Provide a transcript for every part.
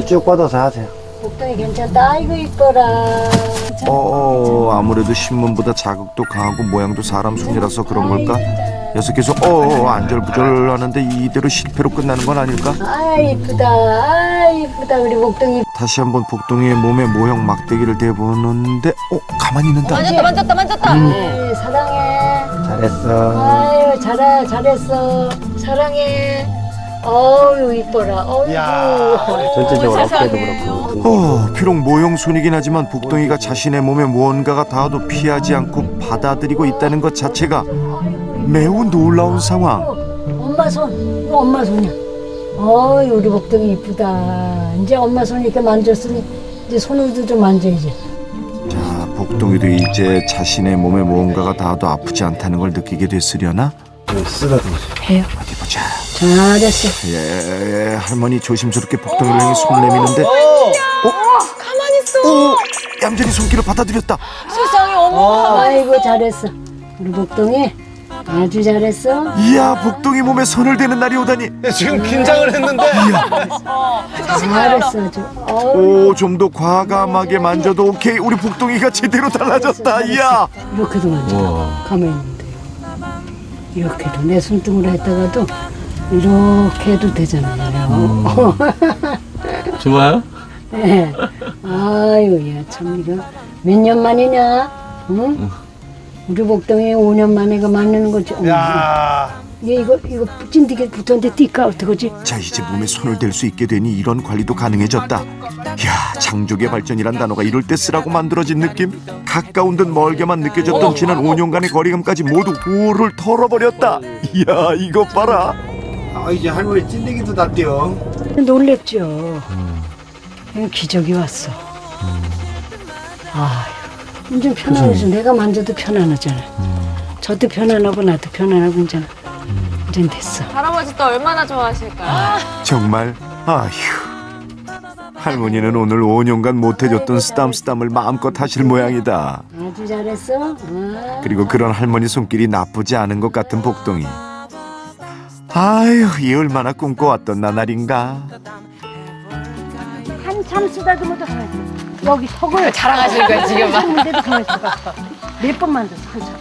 이렇게 쭉 뻗어서 하세요. 복덩이 괜찮다. 아이고 이뻐라. 어, 아무래도 신문보다 자극도 강하고 모양도 사람 손이라서 그런 걸까? 녀석께서 어 안절부절 하는데 이대로 실패로 끝나는 건 아닐까? 아 이쁘다. 아 이쁘다 우리 복덩이. 다시 한번 복동이의 몸에 모형 막대기를 대보는데 어 가만히 있는다. 만졌다 만졌다 만졌다. 아이, 사랑해. 잘했어. 아유 잘해 잘했어. 사랑해. 어유 이뻐라. 어유. 전체적으로 어깨도 그렇고. 어, 비록 모형 손이긴 하지만 복동이가 자신의 몸에 무언가가 닿아도 피하지 않고 받아들이고 있다는 것 자체가 매우 놀라운 상황. 엄마 손. 이거 엄마 손이야. 어이 우리 복덩이 이쁘다. 이제 엄마 손 이렇게 만졌으니 이제 손으로도 좀 만져야지. 자, 복동이도 이제 자신의 몸에 무언가가 닿아도 아프지 않다는 걸 느끼게 됐으려나? 쓰다듬어. 해요. 어디 보자. 잘했어. 예, 할머니 조심스럽게 복덩이를 향해 손을 내미는데 가만히 있어. 오, 얌전히 손길을 받아들였다. 세상에 어머. 아이고 잘했어. 우리 복동이 아주 잘했어. 이야, 복동이 몸에 손을 대는 날이 오다니. 지금 긴장을 했는데 잘했어 아주. 오, 좀 더 과감하게 만져도 오케이. 우리 복동이가 제대로 달라졌다. 이야. 이렇게도 만져. 가만히 있는데. 이렇게도 내 손등으로 했다가도 이렇게 해도 되잖아요. 좋아요? 네. 아유, 야, 참, 이거 몇 년 만이냐? 응? 우리 복동이 5년 만에 그 만나는 거지. 어머, 야 이게 이거, 이거 찐득이 붙었는데 띠까 어떡하지? 자, 이제 몸에 손을 댈 수 있게 되니 이런 관리도 가능해졌다. 야, 장족의 발전이란 단어가 이럴 때 쓰라고 만들어진 느낌? 가까운 듯 멀게만 느껴졌던 지난 5년간의 거리감까지 모두 후를 털어버렸다. 이야, 이것 봐라. 아 이제 할머니 찐득이도 다 뛰어. 놀랬죠. 그냥 기적이 왔어. 아유, 이제 편안해서 내가 만져도 편안하잖아. 저도 편안하고 나도 편안하고 이제 이제 됐어. 할아버지 또 얼마나 좋아하실까요? 정말 아휴. 할머니는 오늘 5년간 못해줬던 쓰담쓰담을 마음껏 하실 모양이다. 아주 잘했어. 아, 그리고 그런 할머니 손길이 나쁘지 않은 것 같은 복동이. 아유, 이 얼마나 꿈꿔왔던 나날인가. 한참 쓰다듬어도 가만히 있어. 여기 석을 자랑하시는 거야 지금 막. 했는데도 가만히 있어. 몇번 만졌어, 한참.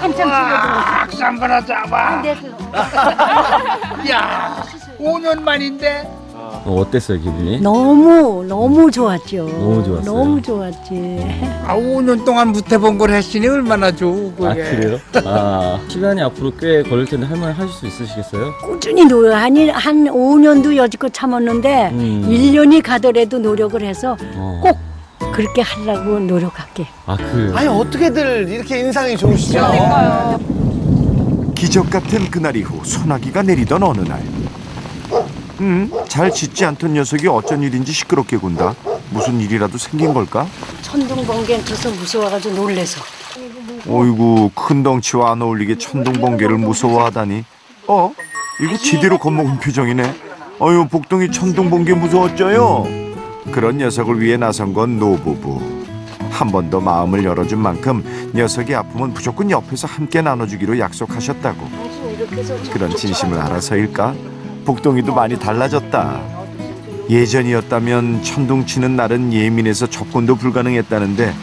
한참 쓰다듬어. 박수 한번 하자 봐. 야 5년 만인데 어, 어땠어요 기분이? 너무, 너무 좋았죠. 너무 좋았어요. 너무 좋았지. 아 5년 동안 못 해본 걸 했으니 얼마나 좋고 아 그래요? 아 시간이 앞으로 꽤 걸릴 텐데 할머니 하실 수 있으시겠어요? 꾸준히 노력, 아니, 한 5년도 여지껏 참았는데, 음. 일 1년이 가더라도 노력을 해서 어. 꼭 그렇게 하려고 노력할게. 아 그래요? 아니 어떻게들 이렇게 인상이 좋으시죠? 기적 같은 그날 이후 소나기가 내리던 어느 날. 음, 잘 짖지 않던 녀석이 어쩐 일인지 시끄럽게 군다. 무슨 일이라도 생긴 걸까? 천둥 번개 쳐서 무서워가지고 놀래서. 어이구, 큰 덩치와 안 어울리게 천둥 번개를 무서워하다니. 어? 이거 지대로 겁먹은 표정이네. 어휴, 복동이 천둥 번개 무서웠죠요? 그런 녀석을 위해 나선 건 노부부. 한 번 더 마음을 열어준 만큼 녀석의 아픔은 무조건 옆에서 함께 나눠주기로 약속하셨다고. 그런 진심을 알아서일까? 복동이도 많이 달라졌다. 예전이었다면 천둥 치는 날은 예민해서 접근도 불가능했다는데.